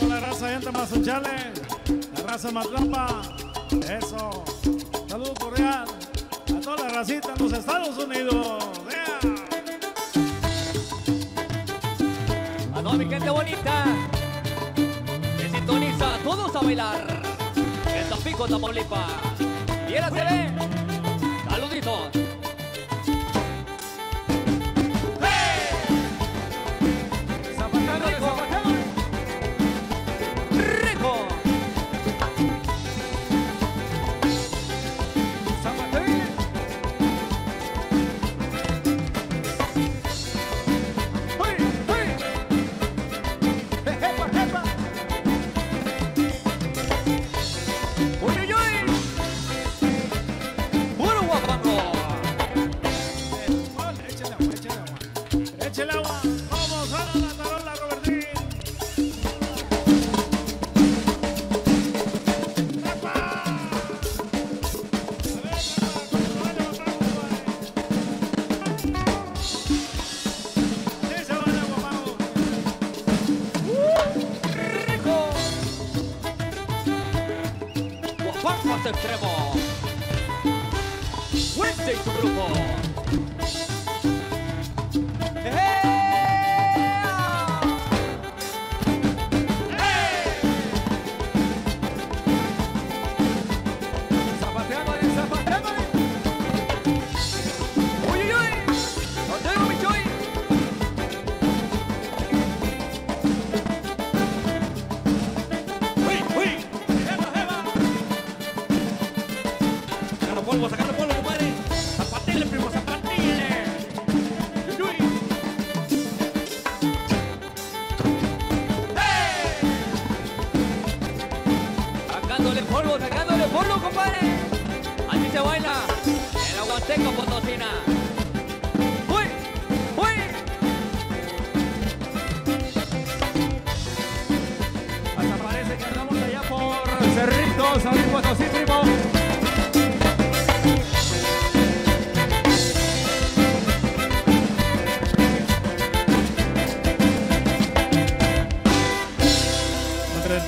toda la raza de Mazunchale. La raza Matlapa. Eso. Saludo cordial. A toda la racita en los Estados Unidos. A mi gente bonita que sintoniza todos a bailar en Tampico, Tamaulipas. Pan poseł Trevor. Wednesday to polvo, polvo, compadre. Zapatile, primo, zapatile. ¡Uy, uy! Sacándole polvo, sacándole polvo, compadre. Así se baila en la Huasteca Potosina. ¡Uy! ¡Uy! Hasta parece que andamos allá por Cerritos, San Luis Potosí.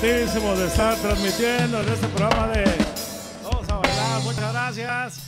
De estar transmitiendo en este programa de Todos a bailar. Muchas gracias.